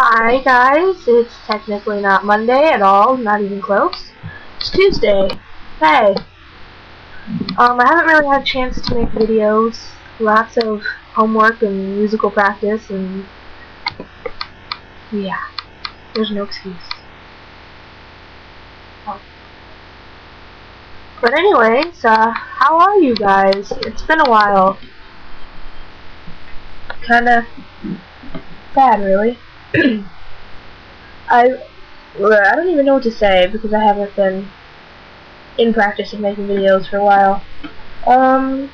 Hi guys, it's technically not Monday at all, not even close. It's Tuesday. Hey. Um, I haven't really had a chance to make videos. Lots of homework and musical practice and yeah, there's no excuse. But anyways, uh, how are you guys? It's been a while. Kinda sad, really. I I don't even know what to say because I haven't been in practice of making videos for a while. Um,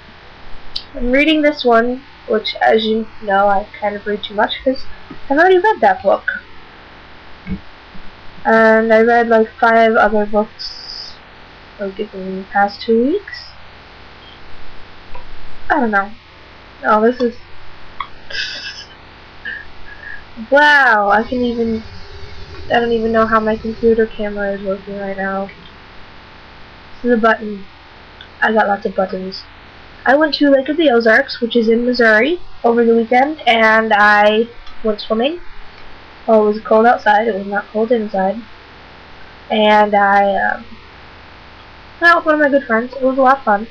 I'm reading this one, which, as you know, I kind of read too much because I've already read that book. And I read like five other books, like in the past two weeks. I don't know. Oh, this is Wow, I can even, I don't even know how my computer camera is working right now. This is a button. I got lots of buttons. I went to Lake of the Ozarks, which is in Missouri, over the weekend, and I went swimming. Well, it was cold outside. It was not cold inside. And I um, went out with one of my good friends. It was a lot of fun.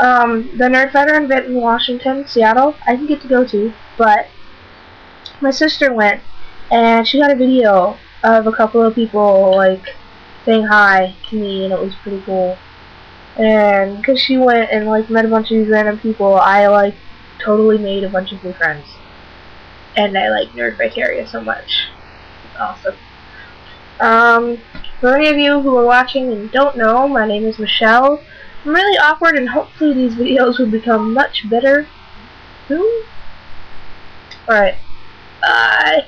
Um, the Nerdfighter event in Washington, Seattle, I didn't get to go to, but my sister went, and she got a video of a couple of people, like, saying hi to me, and it was pretty cool. And because she went and, like, met a bunch of these random people, I, like, totally made a bunch of new friends. And I like Nerd Vicarious so much. It's awesome. Um, for any of you who are watching and don't know, my name is Michelle. I'm really awkward, and hopefully these videos will become much better soon. Alright. Bye.